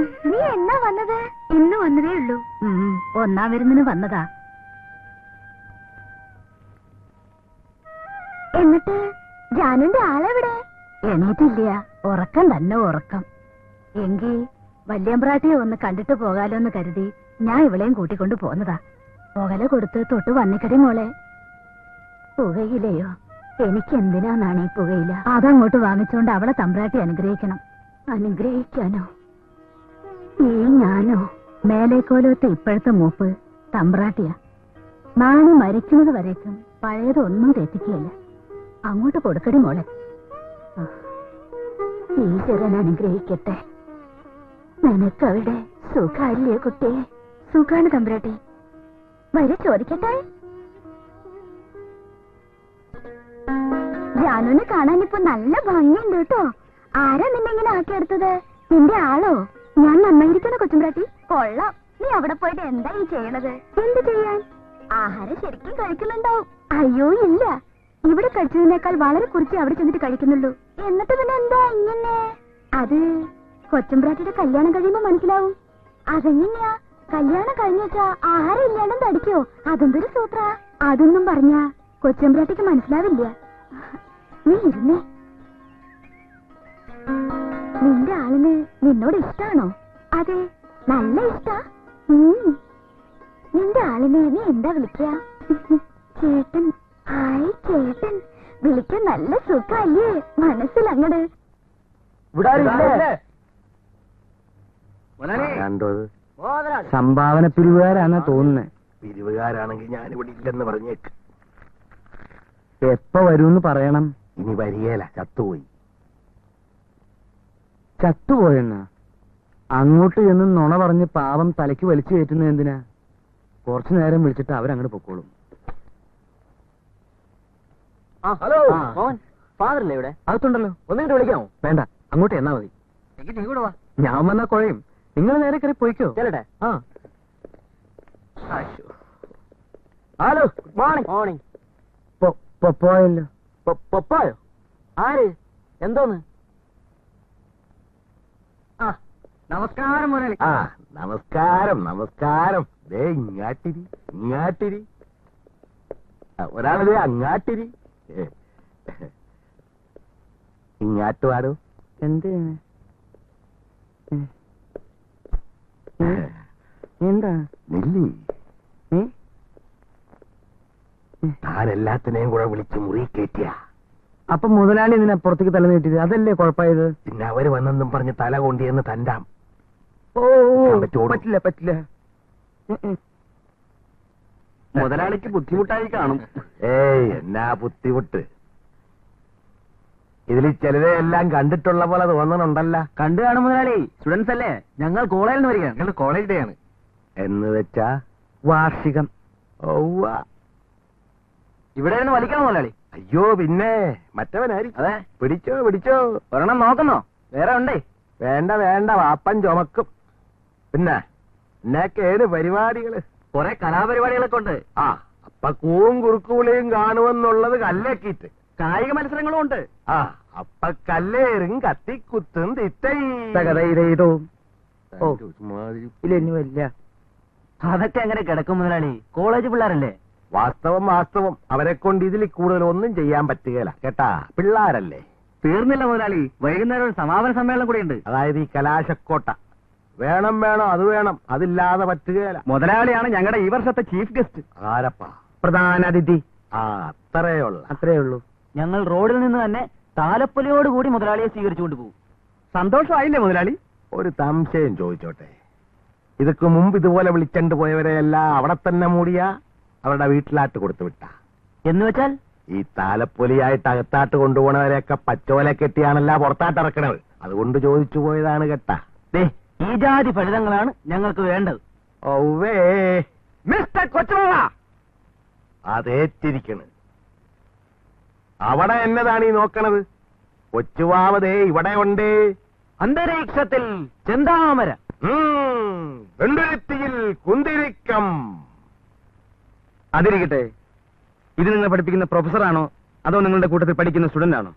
നീ എന്നാ വന്നത്? ഇന്ന് വന്നതേ ഉള്ളൂ. ഒന്നാം വരുന്നതിന് വന്നതാ. എന്നിട്ട് ജാനുന്റെ ആളെവിടെ? എണീറ്റില്ല. ഉറക്കം തന്നെ ഉറക്കം. എങ്കി വല്യമ്പ്രാട്ടിയെ ഒന്ന് കണ്ടിട്ട് പോകാലോ എന്ന് കരുതി ഞാൻ ഇവളെയും കൂട്ടിക്കൊണ്ട് പോന്നതാ. പുകല കൊടുത്ത് തൊട്ട് വന്നിക്കടി മോളെ. പുകയിലയോ എനിക്ക് എന്തിനാന്നാണ് ഈ പുകയില? അതങ്ങോട്ട് വാങ്ങിച്ചോണ്ട് അവളെ തമ്പ്രാട്ടി അനുഗ്രഹിക്കണം. അനുഗ്രഹിക്കാനോ? ഈ ഞാനോ? മേലേക്കോലത്തെ ഇപ്പോഴത്തെ മൂപ്പ് തമ്പ്രാട്ടിയാ. നാണി മരിക്കുന്നത് വരേക്കും പഴയതൊന്നും തെറ്റിക്കുകയില്ല. അങ്ങോട്ട് കൊടുക്കടി മോളെ. ഈശ്വരൻ അനുഗ്രഹിക്കട്ടെ. നിനക്കവിടെ സുഖമില്ലേ കുട്ടി? സുഖാണ് തമ്പ്രാട്ടി. വരെ ചോദിക്കട്ടെ. ജാനുവിനെ കാണാൻ നല്ല ഭംഗിയുണ്ട് കേട്ടോ. ആരാ നിന്നെ ഇങ്ങനെ ആക്കിയെടുത്തത്? നിന്റെ ആളോ? ഞാൻ നന്നായിരിക്കണോ കൊച്ചുംപ്രാട്ടി കൊള്ളാം. നീ അവിടെ പോയിട്ട് എന്താ ഈ ചെയ്യണത്? എന്ത് ചെയ്യാൻ? ആഹാരം ശരിക്കും കഴിക്കുന്നുണ്ടാവും. അയ്യോ ഇല്ല. ഇവിടെ കഴിച്ചതിനേക്കാൾ വളരെ കുറിച്ച് അവിടെ ചെന്നിട്ട് കഴിക്കുന്നുള്ളൂ. എന്നിട്ട് പിന്നെ എന്താ ഇങ്ങനെ? അത് കൊച്ചുംപ്രാട്ടിയുടെ കല്യാണം കഴിയുമ്പോ മനസ്സിലാവും. അതെങ്ങനെയാ? കല്യാണം കഴിഞ്ഞു ആഹാരം ഇല്ലാണ്ടും തടിക്കോ? അതെന്തൊരു സൂത്ര? അതൊന്നും പറഞ്ഞ കൊച്ചുംപ്രാട്ടിക്ക് മനസ്സിലാവില്ല. നീ ഇരുന്നേ. നിന്റെ ആളിന് നിന്നോട് ഇഷ്ടാണോ? അതെ നല്ല ഇഷ്ടാ. നിന്റെ ആളിനെ നീ എന്താ വിളിക്കുക ചേട്ടൻ. ഹായ് ചേട്ടൻ. വിളിക്കാൻ നല്ല സുഖല്ലേ മനസ്സിലങ്ങട്. സംഭാവന പിരിവുകാരാന്നാ തോന്നുന്നത് പിരിവുകാരാണെങ്കിൽ ഞാനിവിടെ ഇല്ലെന്ന് പറഞ്ഞേക്ക്. എപ്പ വരൂന്ന് പറയണം. ഇനി വരികേല ചത്തുപോയി. ചത്തുപോയെന്നാ. അങ്ങോട്ട് ചെന്ന് നുണ പറഞ്ഞ് പാവം തലയ്ക്ക് വലിച്ചു കയറ്റുന്നത് എന്തിനാ? കുറച്ചു നേരം വിളിച്ചിട്ട് അവരങ്ങോട്ട് പൊക്കോളും. ഹലോ. ഫാദറല്ലേ ഇവിടെ? അകത്തുണ്ടല്ലോ. ഒന്നിട്ട് വിളിക്കാമോ? വേണ്ട അങ്ങോട്ട് എന്നാ മതി. ഞാൻ വന്നാ കുഴയും. നിങ്ങൾ നേരെ കയറി പോയിക്കോ. ചെല്ലട്ടെ. ആ. Hello good morning. മോർണിംഗ് പോയല്ലോ. പോയോ? ആര്? എന്തോന്ന് ആ നമസ്കാരം മുരളി. ആ നമസ്കാരം നമസ്കാരം. ദേ ഇങ്ങാട്ടിരി ഇങ്ങാട്ടിരി. ആ, അങ്ങാട്ടിരി. ഇങ്ങാട്ട് പാടൂ എന്ത് എന്താ? നെല്ലി? താൻ എല്ലാത്തിനെയും കൂടെ വിളിച്ച് മുറി കയറ്റിയ. അപ്പൊ മുതലാളി ഇതിനെ പുറത്തേക്ക് തല നീട്ടിയത് അതല്ലേ കുഴപ്പമായത്? പിന്നെ അവർ വന്നെന്നും പറഞ്ഞ് തല കൊണ്ടിയെന്ന് തന്റാം? പറ്റില്ല പറ്റില്ല. മുതലാളിക്ക് ബുദ്ധിമുട്ടായി കാണും. ഏയ് എന്നാ ബുദ്ധിമുട്ട്. ഇതിൽ ചിലരെ എല്ലാം കണ്ടിട്ടുള്ള പോലെ തോന്നണുണ്ടല്ല. കണ്ടു കാണും മുതലാളി. സ്റ്റുഡൻസ് അല്ലേ? ഞങ്ങൾ കോളേജിൽ നിന്ന് വരികയാണ്. ഞങ്ങൾ കോളേജ് ഡേ ആണ്. എന്ന് വെച്ചാ? വാർഷികം. ഇവിടെ നിന്ന് വലിക്കണം മുതലാളി. അയ്യോ പിന്നെ. മറ്റവനായിരിക്കും. അതെ. പിടിച്ചോ പിടിച്ചോ. ഒരെണ്ണം നോക്കുന്നോ? വേറെ ഉണ്ടേ? വേണ്ട വേണ്ട. വാപ്പൻ ചുമക്കും. പിന്നെ എന്നൊക്കെ ഏത് പരിപാടികൾ? കുറെ കലാപരിപാടികളൊക്കെ ഉണ്ട് ആ അപ്പൊ കൂവും കുറുക്കുവിളിയും കാണുമെന്നുള്ളത് കല്ലേക്കിട്ട് കായിക മത്സരങ്ങളും ഉണ്ട്. ആ അപ്പൊ കല്ലേറും കത്തിക്കുത്തും ഓ. ഇല്ല. അതൊക്കെ അങ്ങനെ കിടക്കും മുതലാളി? കോളേജ് പിള്ളേരല്ലേ? വാസ്തവം വാസ്തവം. അവരെ കൊണ്ട് ഇതിൽ കൂടുതൽ ഒന്നും ചെയ്യാൻ പറ്റുകയില്ല കേട്ടാ പിള്ളാരല്ലേ? തീർന്നില്ല മുതലാളി. വൈകുന്നേരം ഒരു സമാപന സമ്മേളനം കൂടിയുണ്ട്. ഉണ്ട് അതായത് ഈ കലാശക്കോട്ട. വേണം വേണം അത് വേണം. അതില്ലാതെ പറ്റുകയില്ല മുതലാളിയാണ് ഞങ്ങളുടെ ഈ വർഷത്തെ ചീഫ് ഗസ്റ്റ്. ആരപ്പ? പ്രധാന അതിഥി ആ അത്രയുള്ള. അത്രേ ഉള്ളൂ ഞങ്ങൾ റോഡിൽ നിന്ന് തന്നെ താലപ്പൊലിയോട് കൂടി മുതലാളിയെ സ്വീകരിച്ചുകൊണ്ട് പോകും. സന്തോഷമായില്ലേ മുതലാളി? ഒരു സംശയം ചോദിച്ചോട്ടെ. ഇതൊക്കെ മുമ്പ് ഇതുപോലെ വിളിച്ചണ്ട് പോയവരെയെല്ലാം അവിടെ തന്നെ മൂടിയ? അവരുടെ വീട്ടിലാട്ട് കൊടുത്തു വിട്ട. എന്ന് വെച്ചാൽ? ഈ താലപ്പൊലിയായിട്ട് അകത്താട്ട് കൊണ്ടുപോണവരെയൊക്കെ പച്ചോല കെട്ടിയാണല്ല പുറത്താട്ട് ഇറക്കണത്. അതുകൊണ്ട് ചോദിച്ചു പോയതാണ് കേട്ടാ. ദേ ഈ ജാതി ഫലിതങ്ങളാണ് ഞങ്ങൾക്ക് വേണ്ടത്. ഔവേ. മിസ്റ്റർ കൊച്ചുള്ള അതേറ്റിരിക്കണ്. അവിടെ എന്നതാണ് ഈ നോക്കണത്? കൊച്ചുവാവതേ ഇവിടെ ഉണ്ട്. അന്തരീക്ഷത്തിൽ ചെന്താമര. വെണ്ടുരുത്തിയിൽ കുന്തിരിക്കം. അതിരിക്കട്ടെ. ഇത് നിങ്ങളെ പഠിപ്പിക്കുന്ന പ്രൊഫസറാണോ? അതോ നിങ്ങളുടെ കൂട്ടത്തിൽ പഠിക്കുന്ന സ്റ്റുഡന്റ് ആണോ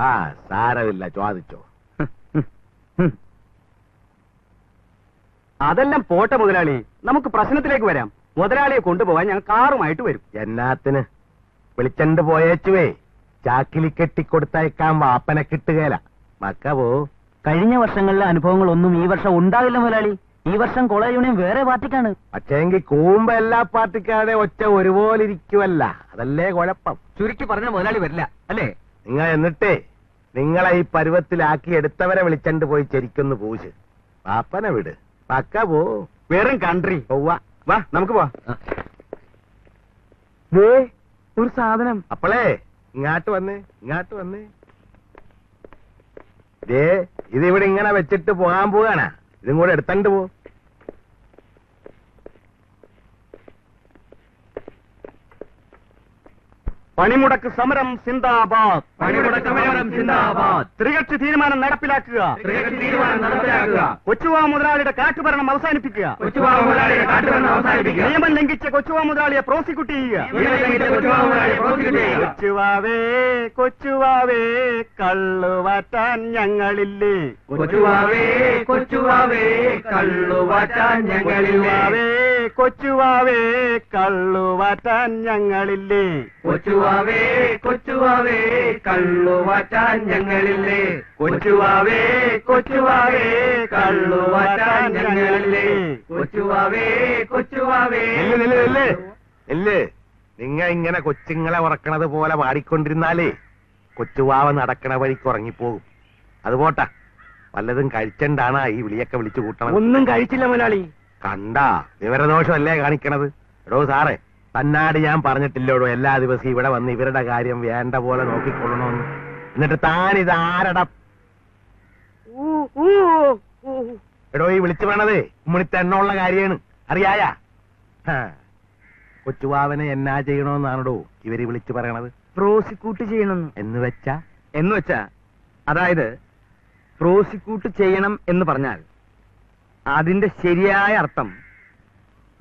ആ സാരമില്ല ചോദിച്ചോ. അതെല്ലാം പോട്ടെ മുതലാളി. നമുക്ക് പ്രശ്നത്തിലേക്ക് വരാം. മുതലാളിയെ കൊണ്ടുപോകാൻ ഞങ്ങൾ കാറുമായിട്ട് വരും. എന്നാത്തിന്? വിളിച്ചണ്ട് പോയേച്ചുവേ. ചാക്കിലി കെട്ടിക്കൊടുത്തയക്കാൻ വാപ്പനെ കിട്ടുകയില്ല മക്കവോ? കഴിഞ്ഞ വർഷങ്ങളിലെ അനുഭവങ്ങൾ ഒന്നും ഈ വർഷം ഉണ്ടാകില്ല മുതലാളി. ഈ വർഷം കോളേജ് യൂണിയൻ വേറെ പാർട്ടിക്കാണ്. പക്ഷേങ്കി കൂമ്പ എല്ലാ പാർട്ടിക്കാരുടെ ഒച്ച ഒരുപോലെ ഇരിക്കുവല്ല അതല്ലേ കുഴപ്പം. ചുരുക്കി പറഞ്ഞ മുതലാളി വരില്ല. അല്ലേ? നിങ്ങൾ എന്നിട്ടേ നിങ്ങളെ ഈ പരുവത്തിലാക്കി എടുത്തവരെ വിളിച്ചണ്ട് പോയി ചെരിക്കൊന്ന് പൂജ്. പാപ്പനെ വിട്. പക്ക പോ. വെറും കൺട്രി. പോവാ വാ നമുക്ക് പോവാ. ഒരു സാധനം. അപ്പളേ. ഇങ്ങാട്ട് വന്നേ ഇങ്ങാട്ട് വന്നേ. ദേ ഇതിവിടെ ഇങ്ങനെ വെച്ചിട്ട് പോകാൻ പോവാനാ. ഇതും കൂടെ എടുത്തണ്ട് പോ. പണിമുടക്ക് സമരം സിന്ദാബാദ് പണിമുടക്ക് സമരം സിന്ദാബാദ്. ത്രികക്ഷി തീരുമാനം നടപ്പിലാക്കുക ത്രികക്ഷി തീരുമാനം നടപ്പിലാക്കുക. കൊച്ചുവാ മുതലാളിയുടെ കാട്ടുഭരണം അവസാനിപ്പിക്കുക കൊച്ചുവാ മുതലാളിയുടെ കാട്ടുഭരണം അവസാനിപ്പിക്കുക. നിയമം ലംഘിച്ച കൊച്ചുവാ മുതലാളിയെ പ്രോസിക്യൂട്ട് ചെയ്യുക. കൊച്ചുവാവേ കൊച്ചുവാവേ കള്ളുവാറ്റാൻ ഞങ്ങളില്ലേ കൊച്ചുവാവേ കൊച്ചുവാവേ കള്ളുവാറ്റാൻ ഞങ്ങളില്ലേ കൊച്ചുവാവേ കള്ളുവാറ്റാൻ ഞങ്ങളില്ലേ? കൊച്ചുവാവേ കൊച്ചുവാവേ കള്ളുവാറ്റാൻ ഞങ്ങളില്ലേ? കൊച്ചുവാവേ കൊച്ചുവാവേ കള്ളുവാറ്റാൻ ഞങ്ങളില്ലേ? കൊച്ചുവാവേ കൊച്ചുവാവേ. ഇല്ലേ നിങ്ങ ഇങ്ങനെ കൊച്ചുങ്ങളെ ഉറക്കണത് പോലെ പാടിക്കൊണ്ടിരുന്നാലേ കൊച്ചുവാവ നടക്കണ വഴിക്ക് ഉറങ്ങിപ്പോകും. അതുപോട്ടാ വല്ലതും കഴിച്ചണ്ടാണ് ഈ വിളിയൊക്കെ വിളിച്ചു കൂട്ടണം ഒന്നും കഴിച്ചില്ല മുതലാളി. കണ്ടാ വിവരദോഷമല്ലേ കാണിക്കണത്? എടോ സാറേ തന്നാട് ഞാൻ പറഞ്ഞിട്ടില്ലോടോ എല്ലാ ദിവസവും ഇവിടെ വന്ന് ഇവരുടെ കാര്യം വേണ്ട പോലെ നോക്കിക്കൊള്ളണമെന്ന് എന്നിട്ട് താൻ ഇത് ആരട എടോ ഈ വിളിച്ചു വേണതേ ഉമ്മണിത്തെ എണ്ണമുള്ള കാര്യമാണ്. അറിയായ? കൊച്ചുവാവനെ എന്നാ ചെയ്യണമെന്നാണോ ഇവർ വിളിച്ചു പറയണത്. പ്രോസിക്യൂട്ട് ചെയ്യണം എന്ന് വെച്ചാ? എന്ന് വെച്ചാ അതായത് പ്രോസിക്യൂട്ട് ചെയ്യണം എന്ന് പറഞ്ഞാൽ അതിന്റെ ശരിയായ അർത്ഥം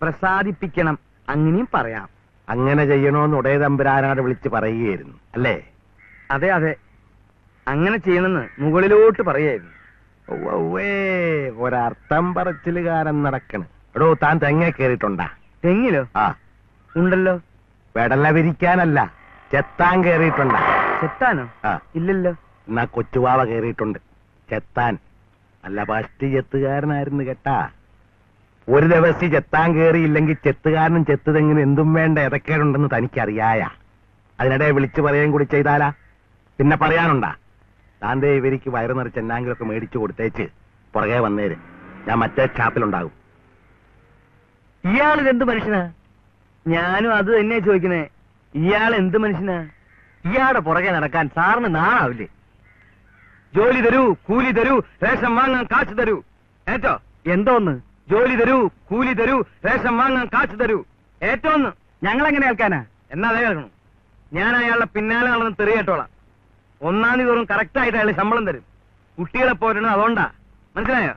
പ്രസാദിപ്പിക്കണം അങ്ങനെയും പറയാം. അങ്ങനെ ചെയ്യണോന്ന് ഉടയ തമ്പുരാനാട് വിളിച്ച് പറയുകയായിരുന്നു അല്ലേ? അതെ അതെ. അങ്ങനെ ചെയ്യണമെന്ന് മുകളിലോട്ട് പറയായിരുന്നു ഒരർത്ഥം പറച്ചിലുകാരൻ നടക്കണ്. എടോ താൻ തെങ്ങ കേറിയിട്ടുണ്ടാ തെങ്ങിലോ? ആ. ഉണ്ടല്ലോ. വെടല വിരിക്കാനല്ല ചെത്താൻ കേറിയിട്ടുണ്ടാ ചെത്താനോ? ആ. ഇല്ലല്ലോ. എന്നാ കൊച്ചുവാവ കേറിയിട്ടുണ്ട് ചെത്താൻ. അല്ല ഫസ്റ്റ് ചെത്തുകാരനായിരുന്നു കേട്ടാ. ഒരു ദിവസം ചെത്താൻ കയറിയില്ലെങ്കിൽ ചെത്തുകാരനും ചെത്തതെങ്ങനെ എന്തും വേണ്ട ഏതൊക്കെയുണ്ടെന്ന് തനിക്കറിയായ. അതിനിടെ വിളിച്ചു പറയുകയും കൂടി ചെയ്താലാ. പിന്നെ പറയാനുണ്ടാ. താന്തേ ഇവരിക്ക് വയറു നിറച്ച് എന്നാങ്കിലൊക്കെ മേടിച്ചു കൊടുത്തേച്ച് പുറകെ വന്നേര്. ഞാൻ മറ്റേ ഷാപ്പിലുണ്ടാകും ഇയാൾ എന്ത് മനുഷ്യനാ? ഞാനും അത് തന്നെ ചോദിക്കുന്നേ. ഇയാൾ എന്ത് മനുഷ്യനാ? ഇയാളുടെ പുറകെ നടക്കാൻ സാറിന് നാണാവില്ലേ? ജോലി തരൂ കൂലി തരൂ റേഷൻ വാങ്ങാൻ കാശ് തരൂ. ഏറ്റോ? എന്തോന്ന്? ജോലി തരൂ കൂലി തരൂ റേഷൻ വാങ്ങാൻ കാശ് തരൂ. ഏറ്റോന്ന്? ഞങ്ങൾ എങ്ങനെ കേൾക്കാനാ എന്നാ അതേ കേൾക്കണം. ഞാൻ അയാളുടെ പിന്നാലെ നടന്ന് തെറി കേട്ടോളാം. ഒന്നാം തീയതി തോറും കറക്റ്റ് ആയിട്ട് അയാൾ ശമ്പളം തരും. കുട്ടികളെ പോരണം അതുകൊണ്ടാ. മനസ്സിലായോ?